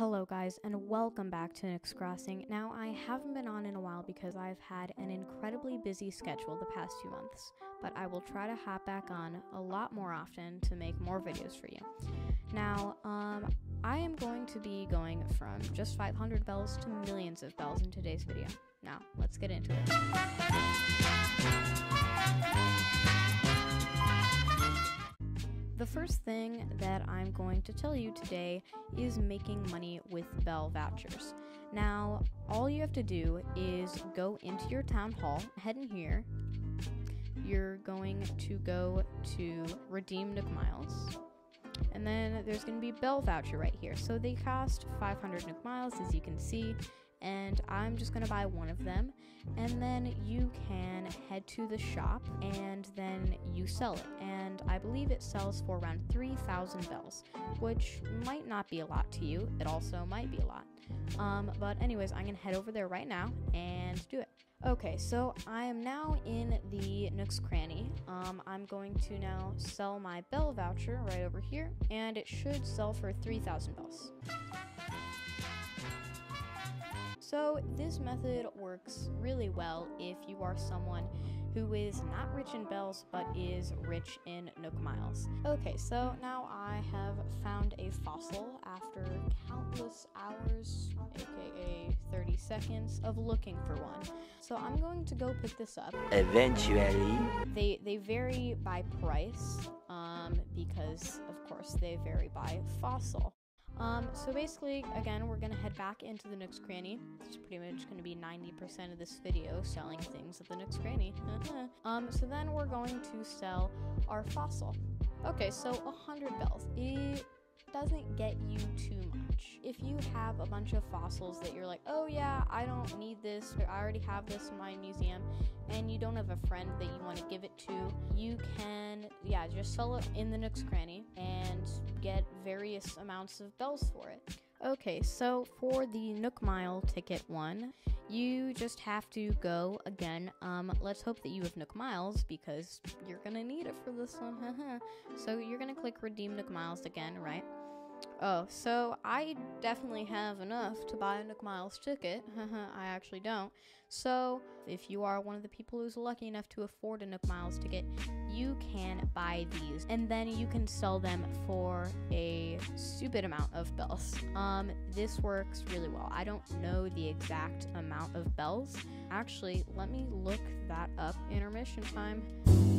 Hello, guys, and welcome back to Nooks Crossing. Now, I haven't been on in a while because I've had an incredibly busy schedule the past few months, but I will try to hop back on a lot more often to make more videos for you. Now, um, I am going to be going from just 500 bells to millions of bells in today's video. Now, let's get into it. The first thing that I'm going to tell you today is making money with Bell vouchers. Now, all you have to do is go into your town hall, head in here. You're going to go to redeem Nook Miles. And then there's going to be Bell voucher right here. So they cost 500 Nook Miles, as you can see and I'm just gonna buy one of them. And then you can head to the shop and then you sell it. And I believe it sells for around 3,000 bells, which might not be a lot to you. It also might be a lot. Um, but, anyways, I'm gonna head over there right now and do it. Okay, so I am now in the Nook's Cranny. Um, I'm going to now sell my bell voucher right over here, and it should sell for 3,000 bells. So, this method works really well if you are someone who is not rich in bells but is rich in Nook Miles. Okay, so now I have found a fossil after countless hours, aka 30 seconds, of looking for one. So I'm going to go pick this up. Eventually. They, they vary by price um, because, of course, they vary by fossil. Um, so basically, again, we're gonna head back into the Nook's Cranny. It's pretty much gonna be 90% of this video selling things at the Nook's Cranny. um, so then we're going to sell our fossil. Okay, so 100 bells. It doesn't get you too much. If you have a bunch of fossils that you're like, oh yeah, I don't need this, or I already have this in my museum, and you don't have a friend that you want to give it to, you can, yeah, just sell it in the Nook's Cranny and get various amounts of bells for it. Okay, so for the Nook Mile ticket one, you just have to go again. Um, let's hope that you have Nook Miles because you're gonna need it for this one. so you're gonna click Redeem Nook Miles again, right? Oh, so I definitely have enough to buy a Nook Miles ticket. I actually don't. So, if you are one of the people who's lucky enough to afford a Nook Miles ticket, you can buy these and then you can sell them for a stupid amount of bells. Um, this works really well. I don't know the exact amount of bells. Actually, let me look that up. Intermission time.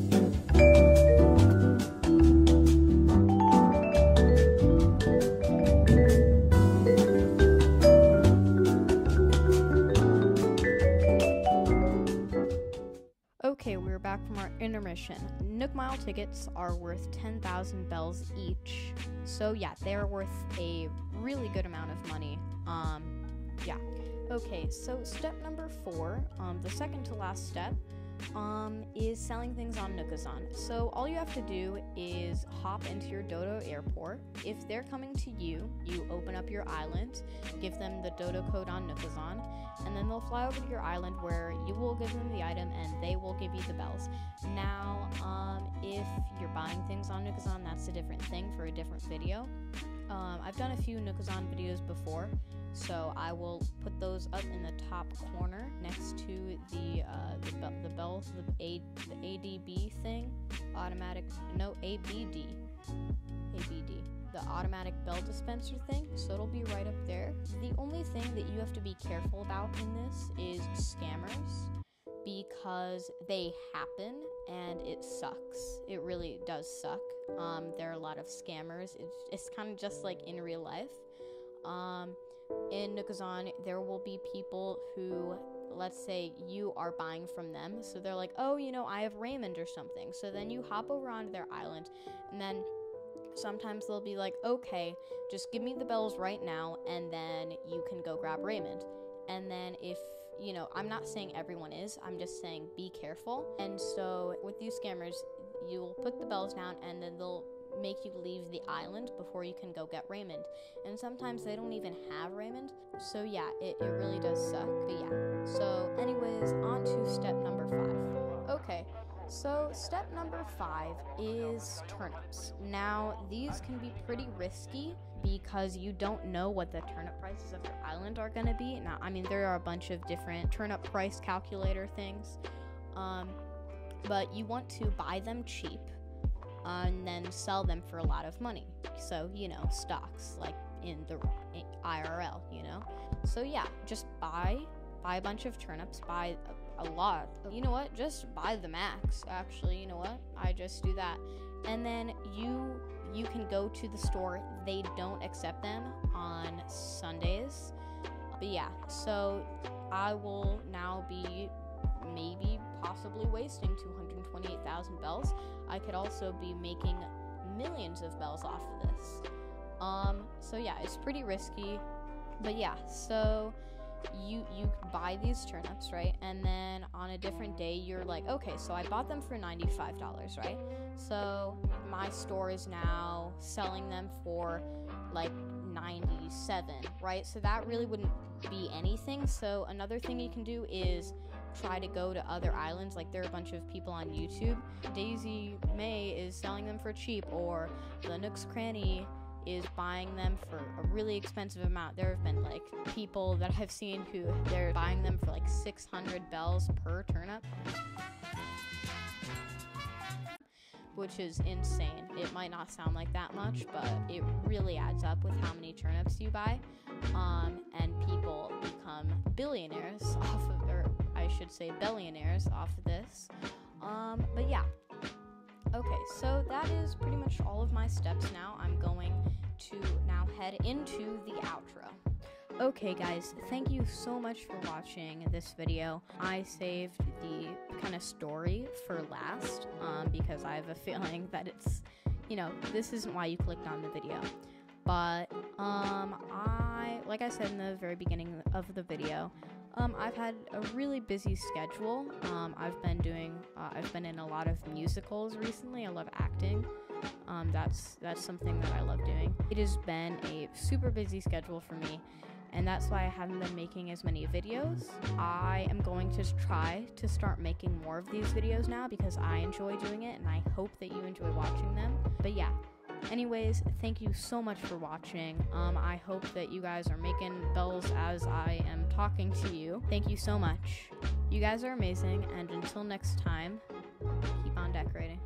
Intermission. Nook Mile tickets are worth 10,000 bells each. So yeah, they're worth a really good amount of money. Um, yeah. Okay, so step number four, um, the second to last step, um, is selling things on Nookazon. So all you have to do is hop into your Dodo airport. If they're coming to you, you open up your island, give them the Dodo code on Nookazon, and then they'll fly over to your island where you will give them the item and they will give you the bells. Now, um, if you're buying things on Nookazon, that's a different thing for a different video. Um, I've done a few Nookazon videos before, so I will put those up in the top corner next to the uh, the, be- the bell, the, A- the ADB thing, automatic, no, ABD, ABD, the automatic bell dispenser thing, so it'll be right up there. The only thing that you have to be careful about in this is scammers because they happen and it sucks. It really does suck. Um, there are a lot of scammers. It's, it's kind of just like in real life. Um, in Nookazon, there will be people who, let's say, you are buying from them. So they're like, oh, you know, I have Raymond or something. So then you hop over onto their island, and then sometimes they'll be like, okay, just give me the bells right now, and then you can go grab Raymond. And then if you know, I'm not saying everyone is, I'm just saying be careful. And so with these scammers, you'll put the bells down and then they'll make you leave the island before you can go get Raymond. And sometimes they don't even have Raymond. So yeah, it, it really does suck. But yeah. So, anyways, on to step number five. Okay. So, step number five is turnips. Now, these can be pretty risky because you don't know what the turnip prices of your island are going to be. Now, I mean, there are a bunch of different turnip price calculator things, um, but you want to buy them cheap and then sell them for a lot of money. So, you know, stocks like in the IRL, you know? So, yeah, just buy buy a bunch of turnips, buy a, a lot. You know what? Just buy the max. Actually, you know what? I just do that. And then you you can go to the store. They don't accept them on Sundays. But yeah, so I will now be maybe possibly wasting 228,000 bells. I could also be making millions of bells off of this. Um, so yeah, it's pretty risky. But yeah, so you you buy these turnips, right? And then on a different day you're like, okay, so I bought them for $95, right? So my store is now selling them for like 97, right? So that really wouldn't be anything. So another thing you can do is try to go to other islands. Like there are a bunch of people on YouTube. Daisy Mae is selling them for cheap, or the Nook's Cranny is buying them for a really expensive amount. There have been like people that I've seen who they're buying them for like 600 bells per turnip. Which is insane. It might not sound like that much, but it really adds up with how many turnips you buy. Um, and people become billionaires off of, or I should say, billionaires off of this. Um, but yeah, Okay, so that is pretty much all of my steps now. I'm going to now head into the outro. Okay, guys, thank you so much for watching this video. I saved the kind of story for last um, because I have a feeling that it's, you know, this isn't why you clicked on the video. But, um, I, like I said in the very beginning of the video, um, I've had a really busy schedule. Um, I've been doing, uh, I've been in a lot of musicals recently. I love acting. Um, that's that's something that I love doing. It has been a super busy schedule for me, and that's why I haven't been making as many videos. I am going to try to start making more of these videos now because I enjoy doing it, and I hope that you enjoy watching them. But yeah, Anyways, thank you so much for watching. Um, I hope that you guys are making bells as I am talking to you. Thank you so much. You guys are amazing, and until next time, keep on decorating.